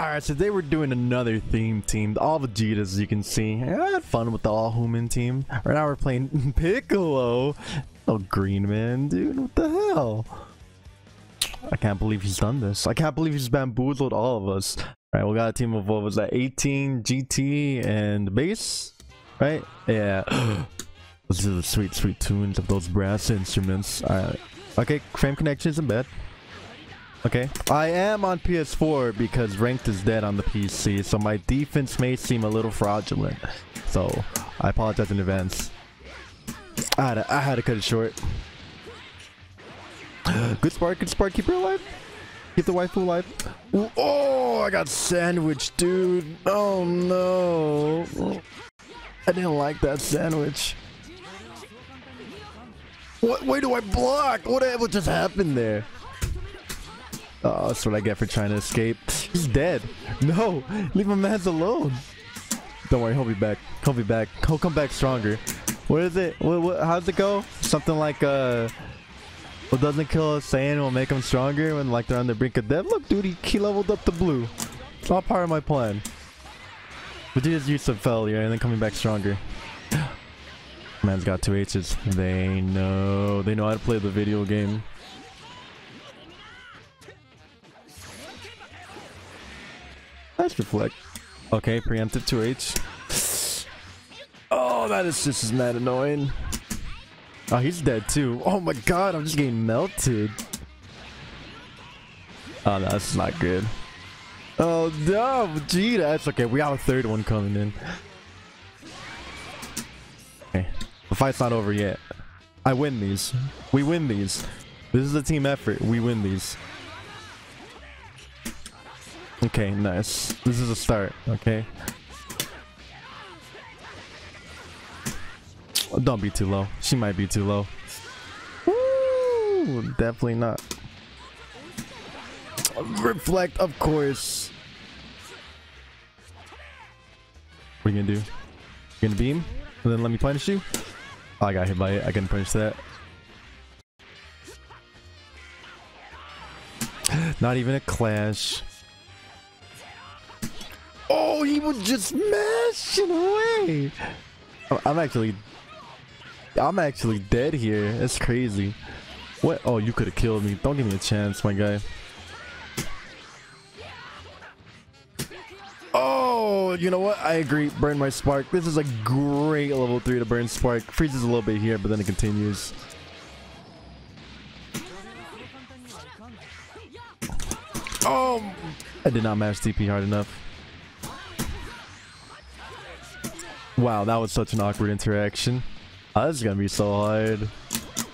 Alright, so they were doing another theme team. All Vegetas, as you can see. I had fun with the all human team. Right now we're playing Piccolo. Oh, Green Man, dude. What the hell? I can't believe he's done this. I can't believe he's bamboozled all of us. All right, we got a team of what was that? 18, GT, and bass, right? Yeah. those are the sweet, sweet tunes of those brass instruments. All right. Okay, frame connection isn't bad. Okay. I am on PS4 because ranked is dead on the PC, so my defense may seem a little fraudulent. So I apologize in advance. I had to, I had to cut it short. good spark, good spark, keep her alive. Keep the waifu alive. Ooh, oh, I got sandwich, dude. Oh no. I didn't like that sandwich. What way do I block? What, what just happened there? Oh, that's what I get for trying to escape. He's dead. No, leave my man alone. Don't worry, he'll be back. He'll be back. He'll come back stronger. What is it? What, what, how's it go? Something like, uh, what doesn't kill a Saiyan will make him stronger when like they're on the brink of death. Look, dude, he, he leveled up the blue. It's all part of my plan. Vegeta's use of failure and then coming back stronger. Man's got two H's. They know. They know how to play the video game. Nice reflect. Okay, preemptive 2H. Oh, that is just as mad annoying. Oh, he's dead too. Oh my god, I'm just getting melted. Oh, no, that's not good. Oh no, gee, that's okay. We got a third one coming in. Okay, the fight's not over yet. I win these. We win these. This is a team effort. We win these. Okay, nice. This is a start, okay? Don't be too low. She might be too low. Definitely not. Reflect, of course. What are you gonna do? You gonna beam? And then let me punish you? Oh, I got hit by it. I can punish that. Not even a clash. Just mashing away. I'm actually, I'm actually dead here. That's crazy. What? Oh, you could have killed me. Don't give me a chance, my guy. Oh, you know what? I agree. Burn my spark. This is a great level 3 to burn spark. Freezes a little bit here, but then it continues. Oh, I did not mash TP hard enough. Wow, that was such an awkward interaction. Oh, this is gonna be so hard.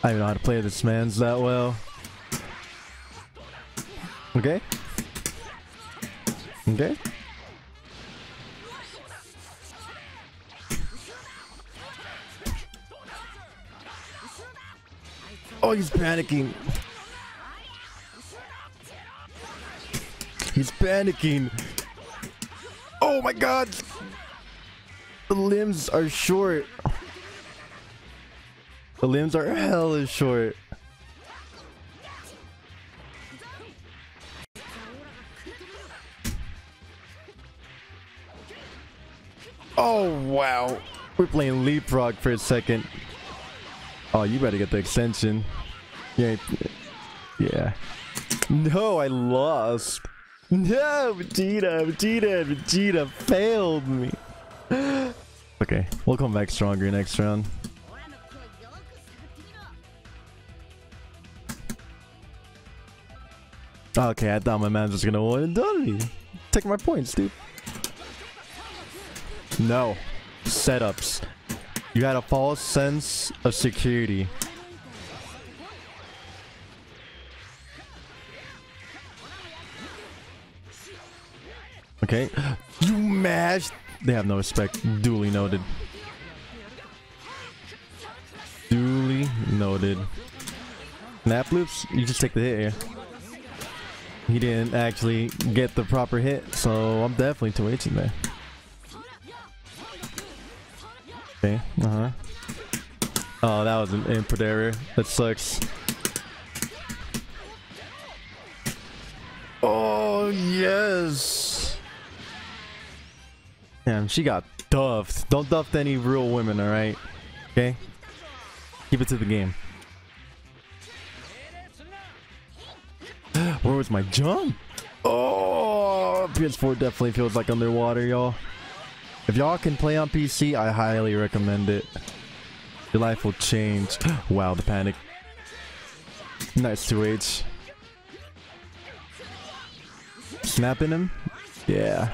I don't even know how to play this man's that well. Okay. Okay. Oh, he's panicking. He's panicking. Oh my god. The limbs are short. The limbs are hella short. Oh, wow. We're playing leapfrog for a second. Oh, you better get the extension. Yeah. Yeah. No, I lost. No, Vegeta, Vegeta, Vegeta failed me. Okay, we'll come back stronger next round. Okay, I thought my man was gonna and done me. Take my points, dude. No. Setups. You had a false sense of security. Okay. You mashed they have no respect. Duly noted. Duly noted. Snap loops, you just take the hit here. He didn't actually get the proper hit, so I'm definitely 2 in there. Okay, uh-huh. Oh, that was an input error. That sucks. Oh, yes. Damn, she got duffed. Don't duff any real women, alright? Okay? Keep it to the game. Where was my jump? Oh, PS4 definitely feels like underwater, y'all. If y'all can play on PC, I highly recommend it. Your life will change. wow, the panic. Nice 2H. Snapping him? Yeah.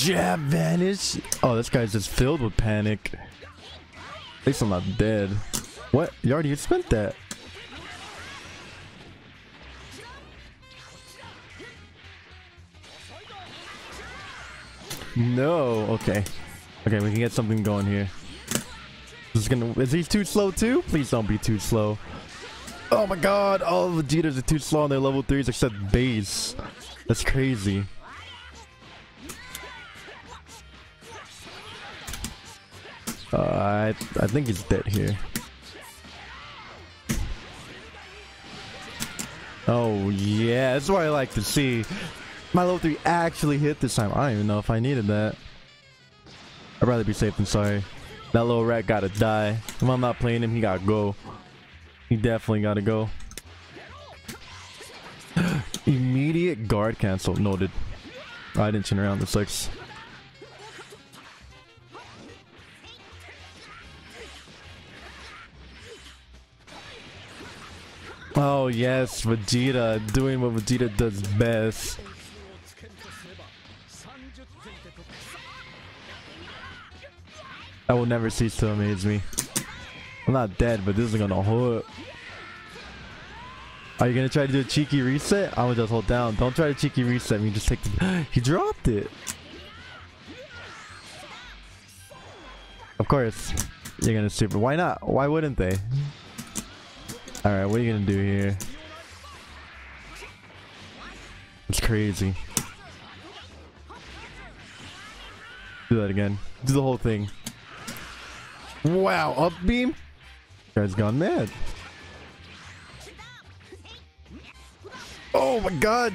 Jab vanish. Oh, this guy's just filled with panic. At least I'm not dead. What? You already spent that. No. Okay. Okay, we can get something going here. This is gonna. Is he too slow too? Please don't be too slow. Oh my god! All the Vegetas are too slow on their level threes except base. That's crazy. Uh, I I think he's dead here. Oh yeah, that's what I like to see. My level 3 actually hit this time. I don't even know if I needed that. I'd rather be safe than sorry. That little rat gotta die. If I'm not playing him, he gotta go. He definitely gotta go. Immediate guard cancel. Noted. I didn't turn around. This sucks. Yes, Vegeta doing what Vegeta does best. I will never cease to amaze me. I'm not dead, but this is gonna hurt. Are you gonna try to do a cheeky reset? I'm gonna just hold down. Don't try to cheeky reset me. Just take the. he dropped it. Of course, you're gonna super. Why not? Why wouldn't they? All right, what are you gonna do here? It's crazy. Do that again. Do the whole thing. Wow, up beam? Guy's gone mad. Oh my god!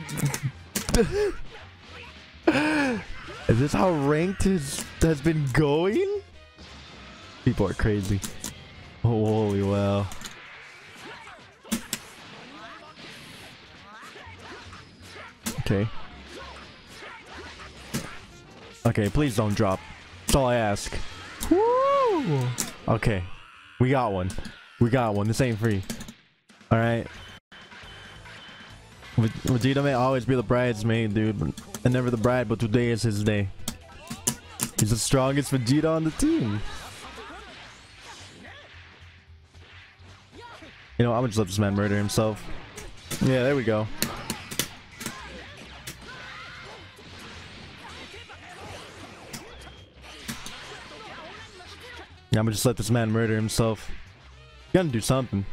Is this how ranked has, has been going? People are crazy. Holy wow. Okay. Okay, please don't drop. That's all I ask. Woo! Okay. We got one. We got one. This ain't free. Alright. Vegeta may always be the bridesmaid, dude. And never the bride, but today is his day. He's the strongest Vegeta on the team. You know, I'm gonna just let this man murder himself. Yeah, there we go. I'm gonna just let this man murder himself. Gotta do something.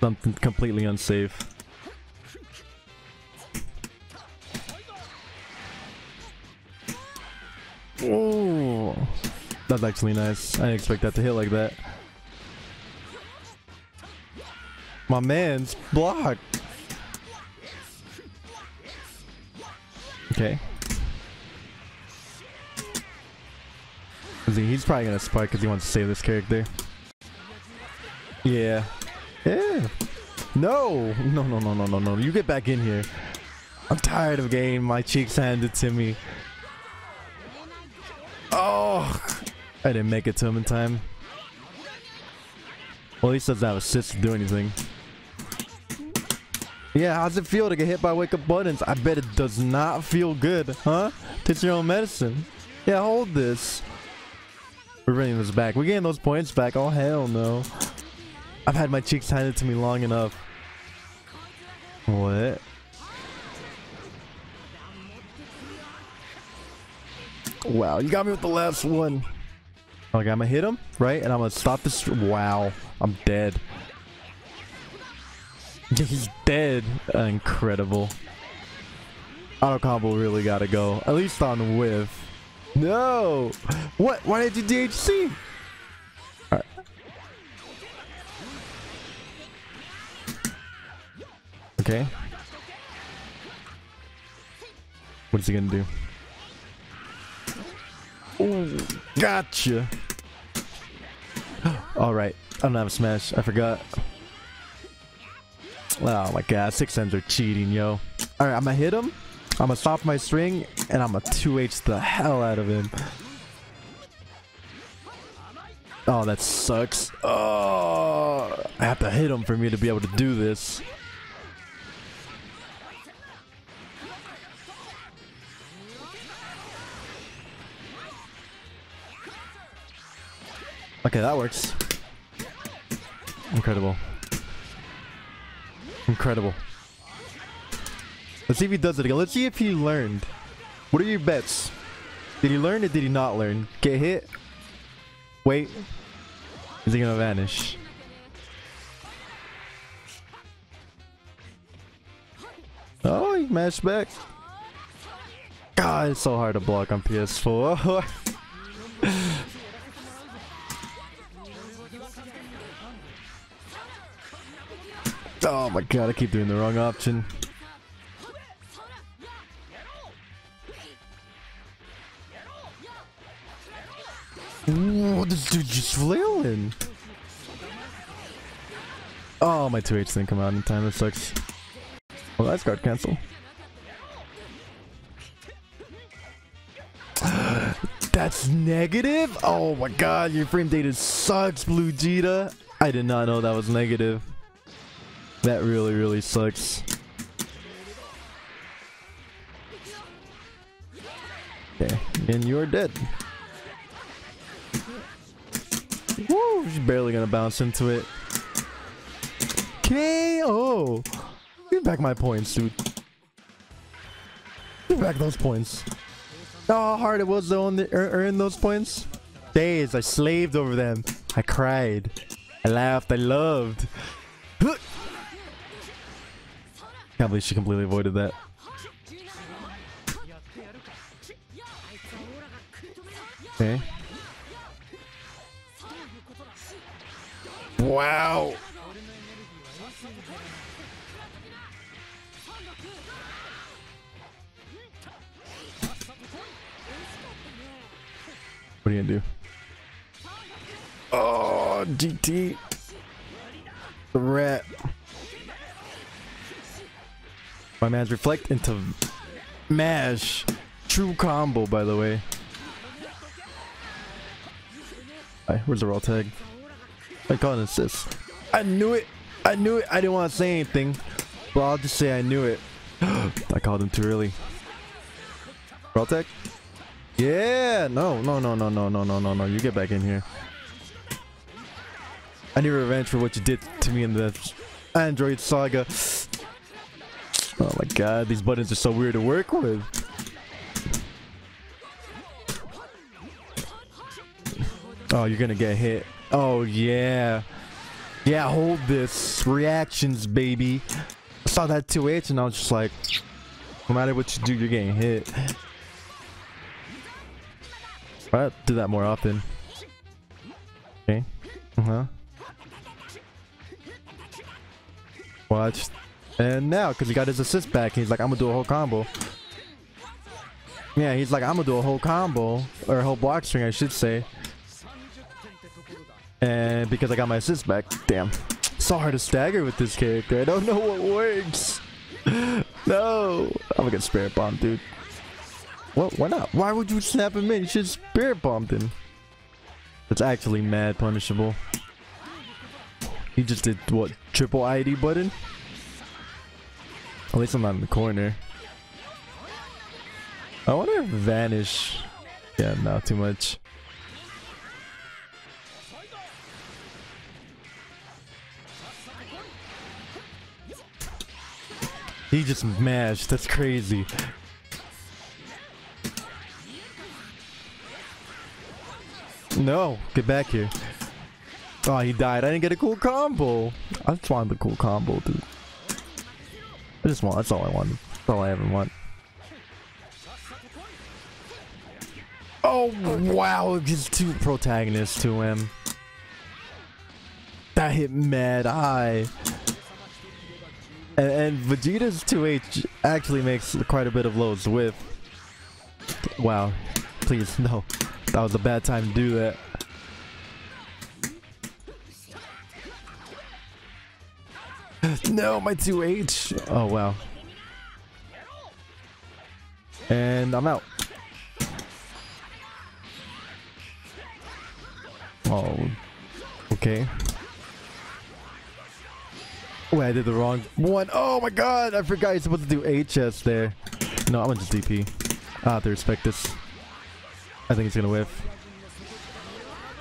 Something completely unsafe. Oh, that's actually nice. I didn't expect that to hit like that. My man's blocked. Okay. He's probably gonna spike because he wants to save this character. Yeah. Yeah. No! No, no, no, no, no, no. You get back in here. I'm tired of getting my cheeks handed to me. Oh! I didn't make it to him in time. Well, at least doesn't have assists to do anything. Yeah, how's it feel to get hit by wake up buttons? I bet it does not feel good, huh? Take your own medicine. Yeah, hold this. We're bringing this back. We're getting those points back. Oh, hell no. I've had my cheeks handed to me long enough. What? Wow, you got me with the last one. Okay, I'm gonna hit him, right? And I'm gonna stop this. Wow, I'm dead. He's dead. Incredible. Auto combo really gotta go. At least on with. No! What? Why did you DHC? Alright. Okay. What is he gonna do? Ooh, gotcha! Alright, I don't have a smash. I forgot. Oh my god, six ends are cheating, yo. Alright, I'm gonna hit him. I'm gonna stop my string, and I'm gonna 2H the hell out of him. Oh, that sucks. Oh, I have to hit him for me to be able to do this. Okay, that works. Incredible. Incredible. Let's see if he does it again. Let's see if he learned. What are your bets? Did he learn or did he not learn? Get hit? Wait. Is he gonna vanish? Oh, he mashed back. God, it's so hard to block on PS4. oh my god, I keep doing the wrong option. Ooh, this dude just flailing. Oh, my 2H didn't come out in time. That sucks. Well, that's guard cancel. that's negative? Oh my god, your frame data sucks, Blue Jita. I did not know that was negative. That really, really sucks. Okay, and you're dead. She's barely gonna bounce into it. KO! Give back my points, dude. Give back those points. Oh, how hard it was to the, earn those points. Days, I slaved over them. I cried. I laughed. I loved. Can't believe she completely avoided that. Okay. Wow. What are you gonna do? Oh, GT. The rat. My man's reflect into mash. True combo, by the way. Alright, where's the raw tag? I call an assist. I knew it. I knew it. I didn't want to say anything. But I'll just say I knew it. I called him too early. Tag? Yeah, no, no, no, no, no, no, no, no, no. You get back in here. I need revenge for what you did to me in the Android Saga. Oh my god, these buttons are so weird to work with. Oh, you're gonna get hit. Oh yeah. Yeah, hold this. Reactions, baby. I saw that 2H and I was just like, no matter what you do, you're getting hit. I do that more often. Okay. Uh-huh. Watch. And now, because he got his assist back, he's like, I'm gonna do a whole combo. Yeah, he's like, I'm gonna do a whole combo. Or a whole block string, I should say. And because I got my assist back, damn. So hard to stagger with this character. I don't know what works. no. I'm gonna spirit bomb, dude. What? Why not? Why would you snap him in? You should spirit bomb him. That's actually mad punishable. He just did what? Triple ID button? At least I'm not in the corner. I wonder if vanish. Yeah, not too much. He just mashed. That's crazy. No, get back here. Oh, he died. I didn't get a cool combo. I just wanted the cool combo, dude. I just want. That's all I wanted. That's all I ever want. Oh, wow. Just two protagonists to him. That hit mad high. And, and Vegeta's 2H actually makes quite a bit of loads with. Wow. Please, no. That was a bad time to do that. No, my 2H. Oh, wow. And I'm out. Oh, okay. Oh, I did the wrong one. Oh my god, I forgot you're supposed to do HS there. No, I'm gonna just DP. I have to respect this. I think he's gonna whiff.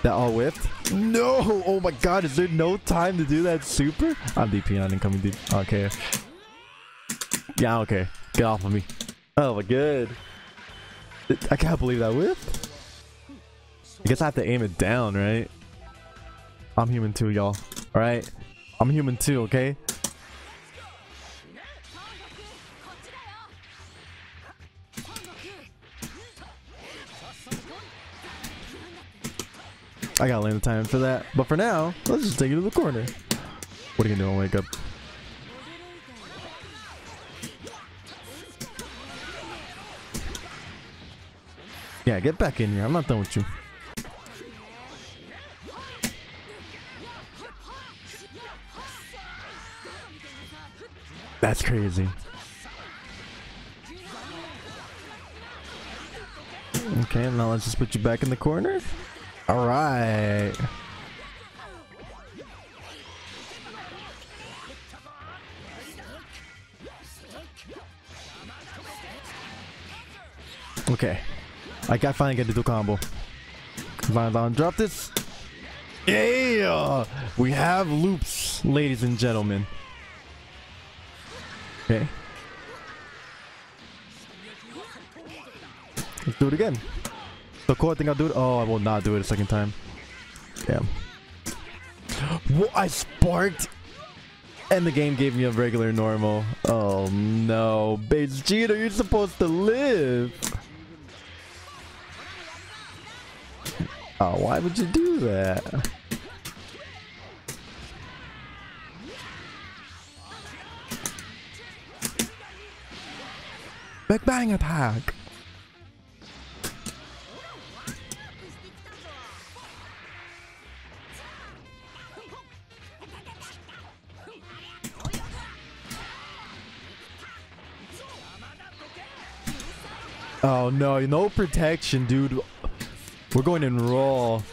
That all whiffed? No! Oh my god, is there no time to do that super? I'm DP on incoming DP. Okay. Yeah, okay. Get off of me. Oh my god. I can't believe that whiffed. I guess I have to aim it down, right? I'm human too, y'all. Alright? I'm human too, okay? I gotta land the time for that. But for now, let's just take it to the corner. What are you gonna do wake up? Yeah, get back in here. I'm not done with you. That's crazy. Okay, now let's just put you back in the corner. All right. Okay. I got finally get to do combo. Finally drop this. Yeah! We have loops, ladies and gentlemen. Okay. Let's do it again. The cool thing I'll do it. Oh, I will not do it a second time. Damn. What? I sparked and the game gave me a regular normal. Oh no. Vegeta, you're supposed to live. Oh, why would you do that? Big bang attack! Oh no, no protection, dude. We're going in raw.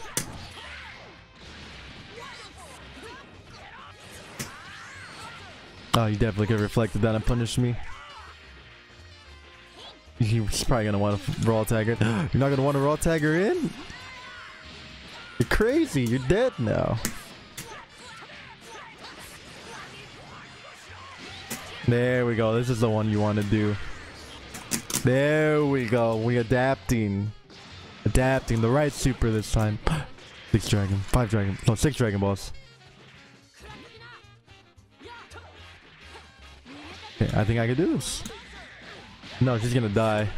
Oh, you definitely could have reflected that and punished me. He's probably gonna want to raw tag her. You're not gonna want to raw tag her in? You're crazy. You're dead now. There we go. This is the one you want to do. There we go. We adapting. Adapting. The right super this time. Six dragon. Five dragon. No, six dragon balls. Okay, I think I can do this. No, she's gonna die.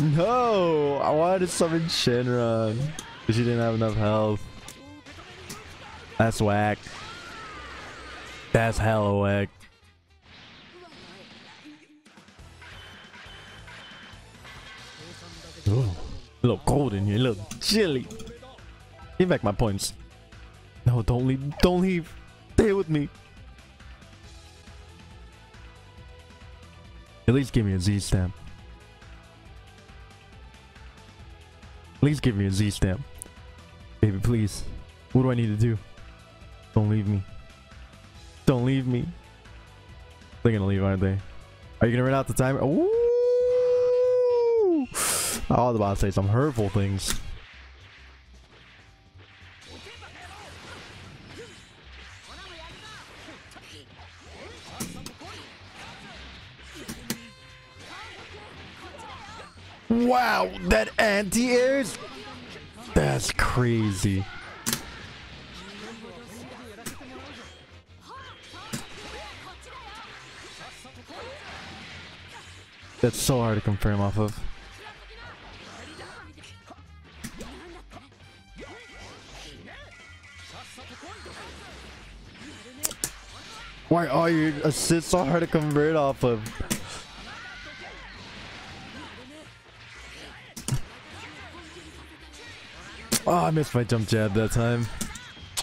No! I wanted to summon Shenron. But she didn't have enough health. That's whack. That's hella whack. Ooh, a little cold in here, a little chilly. Give back my points. No, don't leave. Don't leave. Stay with me. At least give me a Z stamp. Please give me a Z stamp. Baby, please. What do I need to do? Don't leave me. Don't leave me. They're gonna leave, aren't they? Are you gonna run out the timer? Ooh! I was about to say some hurtful things. Wow, that anti airs? That's crazy. That's so hard to confirm off of. Why are your assists so hard to convert off of? Oh, I missed my jump jab that time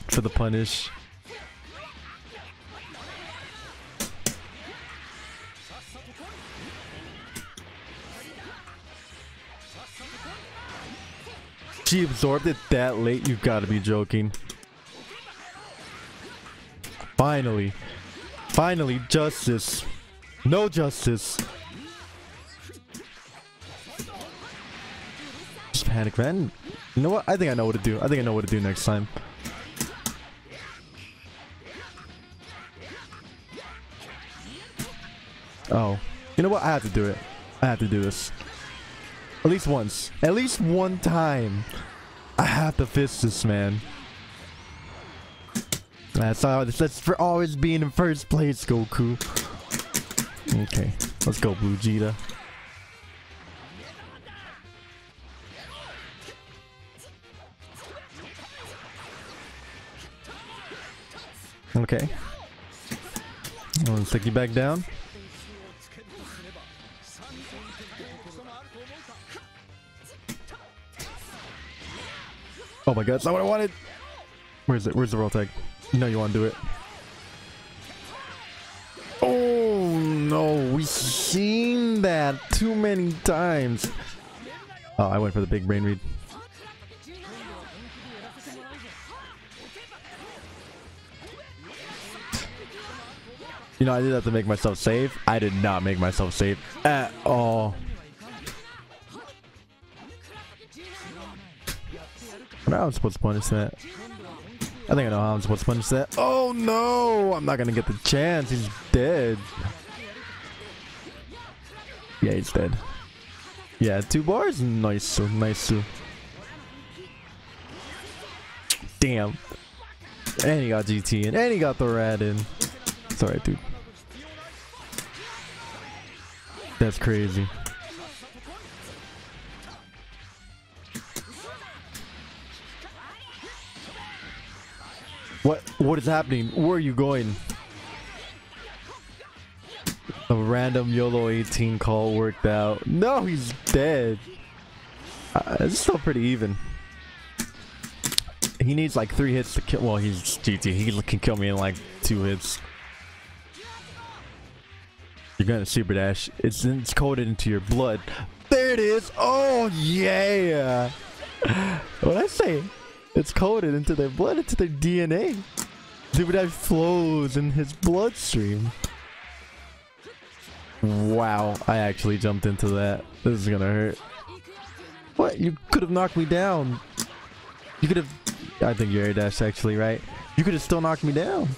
for the punish. She absorbed it that late? You've got to be joking. Finally. Finally, justice. No justice. Just panic, man. You know what? I think I know what to do. I think I know what to do next time. Oh. You know what? I have to do it. I have to do this. At least once. At least one time. I have to fist this man. That's all. That's for always being in first place, Goku. Okay, let's go, Vegeta. Okay. Let's take you back down. Oh my god, that's not what I wanted! Where's it? Where's the raw tag? You know you want to do it. Oh no, we've seen that too many times. Oh, I went for the big brain read. You know, I did that to make myself safe. I did not make myself safe at all. Now I'm supposed to punish that. I think I know how I'm supposed to punish that. Oh no! I'm not gonna get the chance. He's dead. Yeah, he's dead. Yeah, two bars? Nice, nice. Damn. And he got GT in. And he got the rat in. It's alright, dude. That's crazy. What what is happening? Where are you going? A random YOLO 18 call worked out. No, he's dead. Uh, it's still pretty even. He needs like three hits to kill. Well, he's GT. He can kill me in like two hits. You're gonna super dash. It's it's coded into your blood. There it is. Oh yeah. What I say? It's coded into their blood, into their DNA. Super dash flows in his bloodstream. Wow, I actually jumped into that. This is gonna hurt. What? You could have knocked me down. You could have... I think you're air dash actually, right? You could have still knocked me down.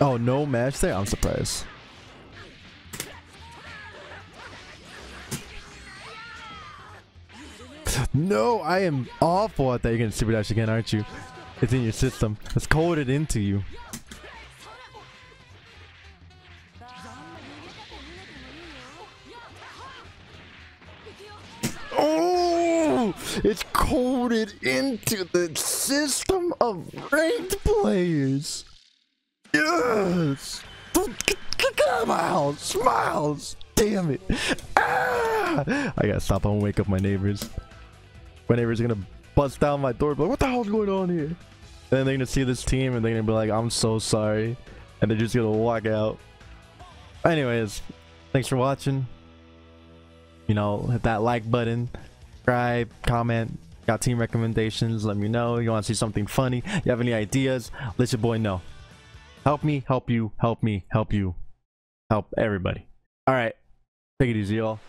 Oh, no match there? I'm surprised. No, I am awful at that. You're gonna super dash again, aren't you? It's in your system. It's coded into you. Oh, it's coded into the system of ranked players. Yes. Smiles, smiles. Damn it. Ah! I gotta stop. I'm gonna wake up my neighbors. My neighbors are gonna bust down my door, but what the hell's going on here? And then they're gonna see this team and they're gonna be like, I'm so sorry. And they're just gonna walk out. Anyways, thanks for watching. You know, hit that like button, subscribe, comment, got team recommendations, let me know. You wanna see something funny? You have any ideas? Let your boy know. Help me, help you, help me, help you, help everybody. Alright. Take it easy, y'all.